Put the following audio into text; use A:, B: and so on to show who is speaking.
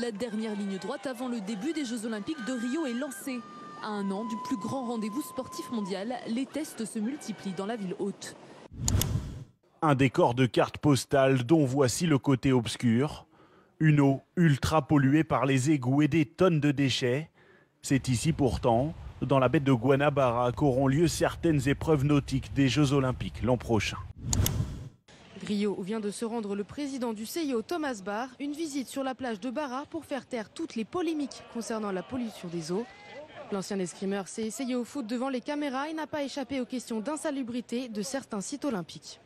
A: La dernière ligne droite avant le début des Jeux Olympiques de Rio est lancée. À un an du plus grand rendez-vous sportif mondial, les tests se multiplient dans la ville haute.
B: Un décor de cartes postales dont voici le côté obscur. Une eau ultra polluée par les égouts et des tonnes de déchets. C'est ici pourtant, dans la baie de Guanabara, qu'auront lieu certaines épreuves nautiques des Jeux Olympiques l'an prochain.
C: Rio où vient de se rendre le président du CIO Thomas Barr, une visite sur la plage de Barra pour faire taire toutes les polémiques concernant la pollution des eaux. L'ancien escrimeur s'est essayé au foot devant les caméras et n'a pas échappé aux questions d'insalubrité de certains sites olympiques.